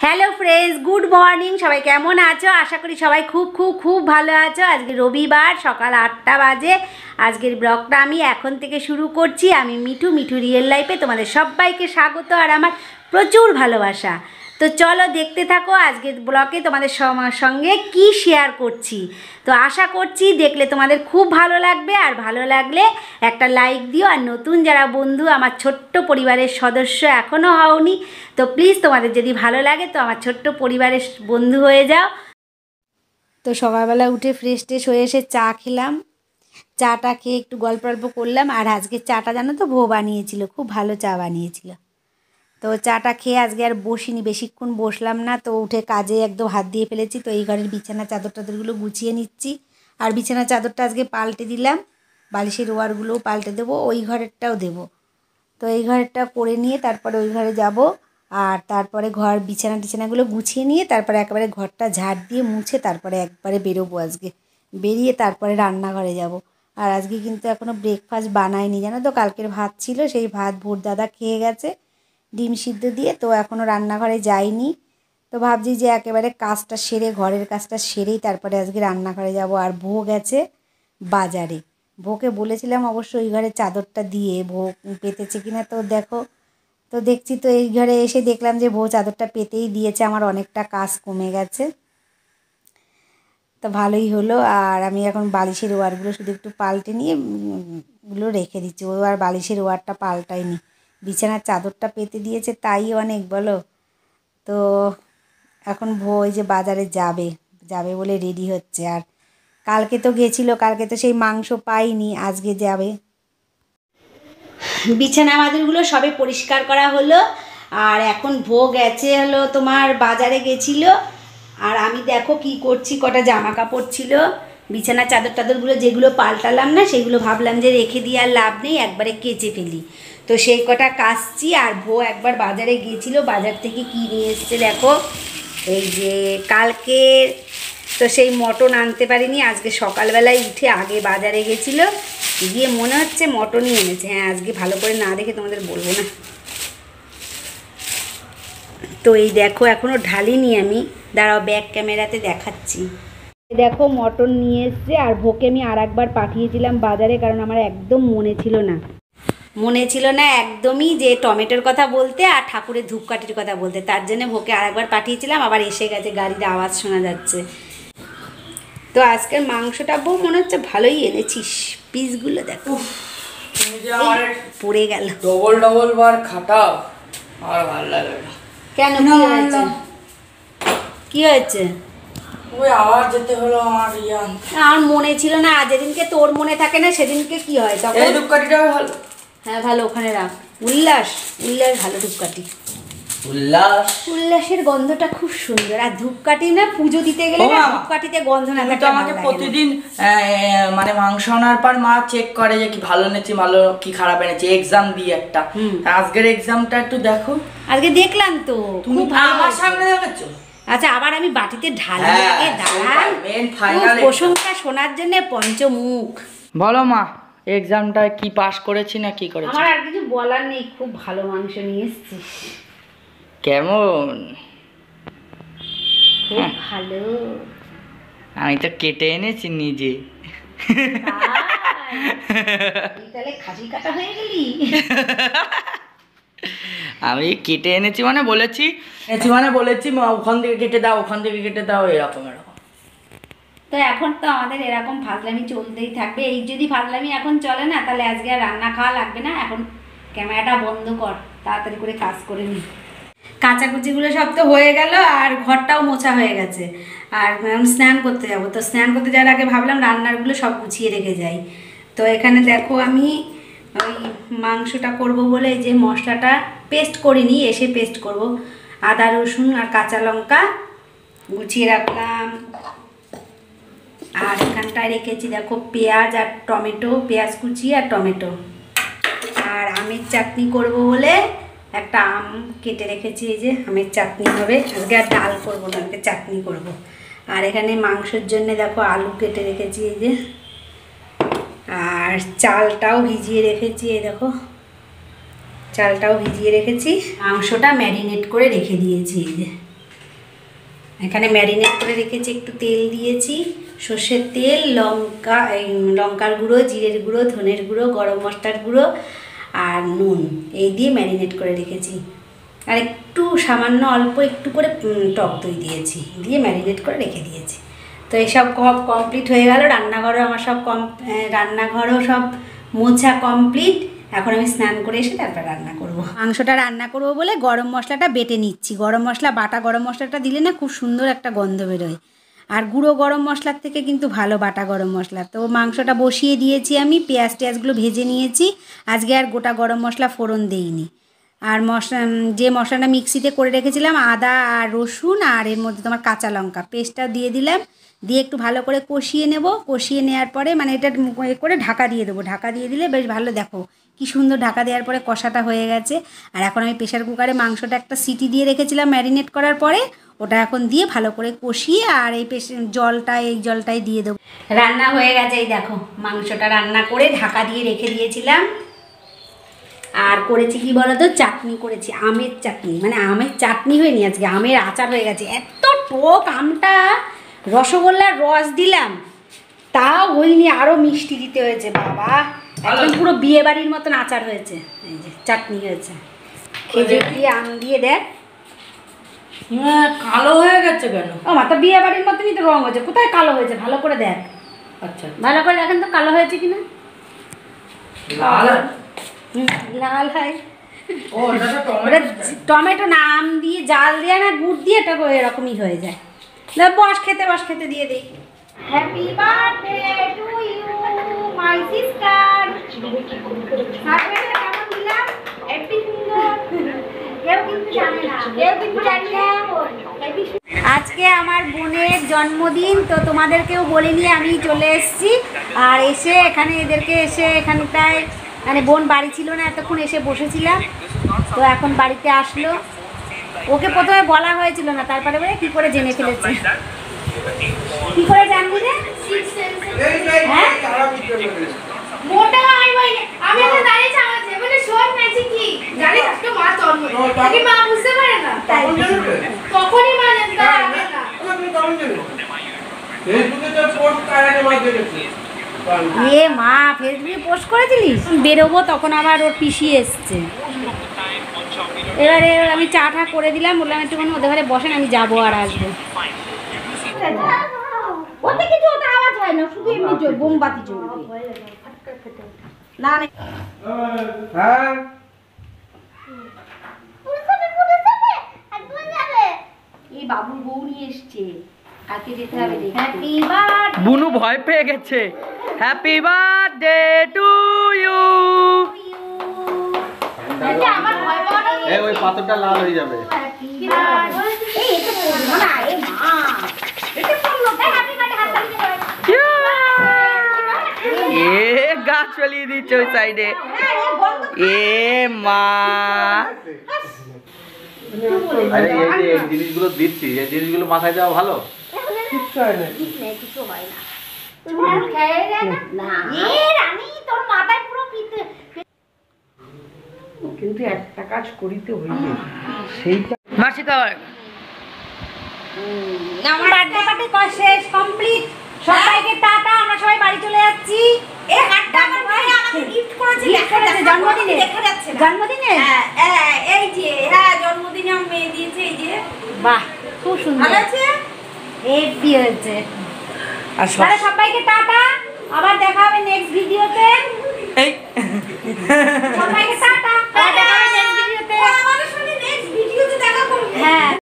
Hello friends good morning সবাই কেমন আছো? আশা করি সবাই খুব খুব খুব ভালো আছো। আজকে রবিবার, সকাল আটটা বাজে। আজকের ব্লগটা আমি এখন থেকে শুরু করছি। আমি মিঠু মিঠু রিয়েল লাইফে তোমাদের সবাইকে স্বাগত। আর আমার প্রচুর ভালোবাসা। তো চলো দেখতে থাকো আজকের ব্লগে তোমাদের সঙ্গে কি শেয়ার করছি। তো আশা করছি দেখলে তোমাদের খুব ভালো লাগবে, আর ভালো লাগলে একটা লাইক দিও, আর নতুন যারা বন্ধু, আমার ছোট্ট পরিবারের সদস্য এখনও হওনি, তো প্লিজ তোমাদের যদি ভালো লাগে তো আমার ছোট্ট পরিবারের বন্ধু হয়ে যাও। তো সকালবেলা উঠে ফ্রেশ ট্রেশ হয়ে এসে চা খেলাম। চাটা খেয়ে একটু গল্প গল্প করলাম, আর আজকে চাটা জানো তো বউ বানিয়েছিল, খুব ভালো চা বানিয়েছিল। তো চাটা খেয়ে আজকে আর বসিনি, বেশিক্ষণ বসলাম না, তো উঠে কাজে একদম হাত দিয়ে ফেলেছি, তো এই ঘরের বিছানা চাদর টাদরগুলো গুছিয়ে নিচ্ছি। আর বিছানা চাদরটা আজকে পাল্টে দিলাম, বালিশের ওয়ারগুলোও পাল্টে দেবো, ওই ঘরেরটাও দেবো। তো এই ঘরেরটা করে নিয়ে তারপরে ওই ঘরে যাব, আর তারপরে ঘর বিছানা টিছানাগুলো গুছিয়ে নিয়ে তারপরে একেবারে ঘরটা ঝাড় দিয়ে মুছে তারপরে একবারে বেরোবো আজকে। বেরিয়ে তারপরে রান্নাঘরে যাব। আর আজকে কিন্তু এখনও ব্রেকফাস্ট বানায়নি জানো তো? কালকের ভাত ছিল, সেই ভাত ভোর দাদা খেয়ে গেছে। ডিম সিদ্ধ দিয়ে তো এখনও রান্নাঘরে যাইনি। তো ভাবছি যে একেবারে কাজটা সেরে, ঘরের কাজটা সেরেই তারপরে আজকে রান্নাঘরে যাব। আর বউ গেছে বাজারে। বউকে বলেছিলাম অবশ্য ওই ঘরে চাদরটা দিয়ে বউ পেতেছে কিনা তো দেখো। তো দেখছি তো এই ঘরে এসে দেখলাম যে বউ চাদরটা পেতেই দিয়েছে, আমার অনেকটা কাজ কমে গেছে। তো ভালোই হলো। আর আমি এখন বালিশের ওয়ারগুলো শুধু একটু পাল্টে নিয়ে গুলো রেখে দিচ্ছি। ও আর বালিশের ওয়ারটা পাল্টায়নি। বিছানার চাদরটা পেতে দিয়েছে, তাই অনেক, বলো? তো এখন ওই যে বাজারে যাবে যাবে বলে রেডি হচ্ছে। আর কালকে তো গেছিল, কালকে তো সেই মাংস পাইনি, আজকে যাবে। বিছানা মাদুরগুলো সবে পরিষ্কার করা হলো, আর এখন ভোগ গেছে হলো তোমার বাজারে গেছিল। আর আমি দেখো কি করছি, কটা জামা কাপড় ছিল। বিছানা চাদর টাদরগুলো যেগুলো পাল্টালাম না, সেগুলো ভাবলাম যে রেখে দিয়ে আর লাভ নেই, একবারে কেচে ফেলি। তো সেই কটা কাচছি আর ভো একবার বাজারে গিয়েছিল, বাজার থেকে কি নিয়ে এসছে দেখো? এই যে কালকের, তো সেই মটন আনতে পারিনি, আজকে সকালবেলায় উঠে আগে বাজারে গেছিল, গিয়ে মনে হচ্ছে মটনই এনেছে। হ্যাঁ আজকে ভালো করে না দেখে তোমাদের বলব না। তো এই দেখো এখনও ঢালিনি আমি। দাঁড়াও ব্যাক ক্যামেরাতে দেখাচ্ছি। দেখো, মটন নিয়ে এসছে, আর ভোকে আমি আর একবার পাঠিয়েছিলাম বাজারে, কারণ আমার একদম মনে ছিল না। মনে ছিল না একদমই যে টমেটোর কথা বলতে আর ঠাকুরের ধূপকাঠির কথা বলতে। তার জন্য ভোকে আরেকবার পাঠিয়েছিলাম আবার এসে গেছে গাড়ির আওয়াজ শোনা যাচ্ছে। তো আজকের মাংসটা বউ মনে হচ্ছে ভালোই এনেছিস। পিসগুলো দেখো। পড়ে গেল। ডবল ডবল বার খাটাও আর ভালো লাগে কেন কি হয়েছে না। কি হয়েছে? ওই আবার যেতে হলো আমার আমার মনে ছিল না আর যেদিনকে তোর মনে থাকে না সেদিনকে কি হয়? তখন এই ধূপকাঠিটাও ভালো। হ্যাঁ ভালো ওখানে রাখ। উল্লাস উল্লাস ভালো ধূপকাঠি। উল্লাস? উল্লাসের গন্ধটা খুব সুন্দর। আর ধূপকাঠি না পুজো দিতে গেলে ধূপকাঠিতে গন্ধ না তো আমাকে প্রতিদিন আহ, মানে মাংস আনার পর মা চেক করে যে কি ভালো এনেছি ভালো কি খারাপ এনেছি। এক্সাম দিই একটা। আজকের এক্সামটা একটু দেখো। আজকে দেখলাম তো তুমি আমার সামনে দেখেছ? আচ্ছা আবার আমি বাটিতে ঢালি হ্যাঁ, আগে খুব প্রশংসা শোনার জন্য পঞ্চমুখ। বলো মা। এক্সামটা কি পাস করেছি না কি করেছি? আমার আর কিছু বলার নেই খুব ভালো মাংস নিয়ে এসছিস। কেমন? খুব ভালো। আমি তো কেটে এনেছি নিজে। তাহলে খাসি কাটা হয়ে গেলি। আমি কেটে এনেছি মানে বলেছি। এনেছি মানে বলেছি ওখান থেকে কেটে দাও ওখান থেকে কেটে দাও এরকম এরকম। তো এখন তো আমাদের এরকম ফাজলামি চলতেই থাকবে। এই যদি ফাজলামি এখন চলে না, তাহলে আজকে আর রান্না খাওয়া লাগবে না। এখন ক্যামেরাটা বন্ধ কর, তাড়াতাড়ি করে কাজ করে নি। কাচাকুচিগুলো সব তো হয়ে গেল, আর ঘরটাও মোছা হয়ে গেছে। আর স্নান করতে যাব। তো স্নান করতে যাওয়ার আগে ভাবলাম রান্নারগুলো সব গুছিয়ে রেখে যাই। তো এখানে দেখো আমি ওই মাংসটা করব বলে যে মশলাটা পেস্ট করিনি, এসে পেস্ট করব। আদা রসুন আর কাঁচা লঙ্কা গুছিয়ে রাখলাম। আর এখানটায় রেখেছি দেখো পেঁয়াজ আর টমেটো, পেঁয়াজ কুচি আর টমেটো। আর আমের চাটনি করব বলে একটা আম কেটে রেখেছি, এই যে আমের চাটনি হবে। আজকে আর ডাল করব না, আজকে চাটনি করব। আর এখানে মাংসের জন্য দেখো আলু কেটে রেখেছি, এই যে। আর চালটাও ভিজিয়ে রেখেছি, এই দেখো। চালটাও ভিজিয়ে রেখেছি। মাংসটা ম্যারিনেট করে রেখে দিয়েছি, এই যে। এখানে ম্যারিনেট করে রেখেছি, একটু তেল দিয়েছি। সর্ষের তেল, লঙ্কা লঙ্কার গুঁড়ো, জিরের গুঁড়ো, ধনের গুঁড়ো, গরম মশলার গুঁড়ো আর নুন, এই দিয়ে ম্যারিনেট করে রেখেছি। আর একটু সামান্য অল্প একটু করে টক দই দিয়েছি, দিয়ে ম্যারিনেট করে রেখে দিয়েছি। তো এসব সব কমপ্লিট হয়ে গেল, রান্নাঘরও আমার সব কম রান্নাঘরও সব মোছা কমপ্লিট এখন আমি স্নান করে এসে তারপর রান্না করব। মাংসটা রান্না করব বলে গরম মশলাটা বেটে নিচ্ছি। গরম মশলা, বাটা গরম মশলাটা দিলে না খুব সুন্দর একটা গন্ধ বেরোয়। আর গুঁড়ো গরম মশলার থেকে কিন্তু ভালো বাটা গরম মশলা। তো মাংসটা বসিয়ে দিয়েছি আমি, পেঁয়াজ টেয়াজগুলো ভেজে নিয়েছি। আজকে আর গোটা গরম মশলা ফোড়ন দেইনি। আর মশলা যে মশলাটা মিক্সিতে করে রেখেছিলাম, আদা আর রসুন আর এর মধ্যে তোমার কাঁচা লঙ্কা। পেস্টটাও দিয়ে দিলাম। দিয়ে একটু ভালো করে কষিয়ে নেব। কষিয়ে নেওয়ার পরে মানে এটা করে ঢাকা দিয়ে দেবো। ঢাকা দিয়ে দিলে বেশ ভালো, দেখো কি সুন্দর ঢাকা দেওয়ার পরে কষাটা হয়ে গেছে। আর এখন আমি প্রেশার কুকারে মাংসটা একটা সিটি দিয়ে রেখেছিলাম ম্যারিনেট করার পরে। ওটা এখন দিয়ে ভালো করে কষিয়ে আর এই জলটা এই জলটাই দিয়ে দেবো। রান্না হয়ে গেছে এই দেখো মাংসটা রান্না করে ঢাকা দিয়ে রেখে দিয়েছিলাম। আর করেছি কি বলতো? চাটনি করেছি আমের চাটনি। মানে আমের চাটনি হয়নি আজকে আমের আচার হয়ে গেছে। এত টক আমটা রসগোল্লার রস দিলাম তাও হয়নি আরও মিষ্টি দিতে হয়েছে বাবা। একদম পুরো বিয়ে বাড়ির মতন আচার হয়েছে এই যে চাটনি হয়েছে। খেজুর দিয়ে আম দিয়ে দেখ কালো হয়ে গেছে কেন? ও মা তো বিয়ে বাড়ির মতনই তো রং হয়েছে। কোথায় কালো হয়েছে? ভালো করে দেখ। আচ্ছা। ভালো করে দেখেন তো কালো হয়েছে কিনা? লাল লাল হয়। টমেটো। টমেটো না আম দিয়ে জাল দিয়ে না গুড় দিয়ে এটা এরকমই হয়ে যায়। না বস খেতে বস খেতে দিয়ে দিই happy birthday to you my sister কেমন দিলাম? হ্যাপি সুন্দর। কেউ কিন্তু জানে না। কেউ কিন্তু জানে না। আজকে আমার বোনের জন্মদিন তো তোমাদেরকেও বলিনি আমি চলে এসেছি আর এসে এখানে এদেরকে এসে এখানটায় মানে বোন বাড়ি ছিল না এতক্ষণ এসে বসেছিলাম তো এখন বাড়িতে আসলো ওকে প্রথমে বলা হয়েছিল না তারপরে বলে কী করে জেনে ফেলেছে কী করে জানবি রে হ্যাঁ মোটা আমি আমি মানে শোন ম্যাচে কি জানিস আজকে মা জন্ম নাকি মা বুঝতে পারে না। তাই কখনই মা জানতে পারে না। এ? মা ফেসবুকে পোস্ট করেছিলিস? বেরোবো তখন আবার ওর পিসি এসছে। এবারে আমি চা টা করে দিলাম। বললাম একটুখানি ওদের ঘরে বসেন আমি যাব আর আসব। ওতে কিছু ওতে আওয়াজ হয় না শুধু এমনি বোমবাতি জ্বলবে। না না এই বাবুর বউ নিয়ে এসছে। কাকে যেতে হবে হ্যাপি বার্থডে বুনু ভয় পেয়ে গেছে। হ্যাপি বার্থডে টু ইউ এই ওই পাথরটা লাল হয়ে যাবে। এই এটা পড়ল না এ গাছ চলিয়ে দিচ্ছে ওই সাইডে এ। মা। আরে এই যে এই জিনিসগুলো দিচ্ছি এই জিনিসগুলো মাথায় দেওয়া ভালো? কিছু হয় না না এ রানী তোর মাথায় পুরো পিতে কিন্তু একটা কাজ করিতে হইবে। সেইটা মাসি খাবার। আমার বার্থডে পার্টি করা শেষ কমপ্লিট? সবাইকে টাটা আমরা সবাই বাড়ি চলে যাচ্ছি। এ হাতটা আমার ভাই আমাকে গিফট করেছে। দেখা যাচ্ছে জন্মদিনে? দেখা যাচ্ছে জন্মদিনে? হ্যাঁ এই যে হ্যাঁ জন্মদিনে আমি মেয়ে দিয়েছে এই যে। বাহ খুব সুন্দর। ভালো আছে? হেভি হয়েছে। আর সবাই সবাইকে টাটা আবার দেখা হবে নেক্সট ভিডিওতে এই সবাইকে টাটা। হ্যাঁ, দেখা হবে হ্যাঁ, নেক্সট ভিডিওতে আমাদের সাথে নেক্সট ভিডিওতে দেখা করব। হ্যাঁ।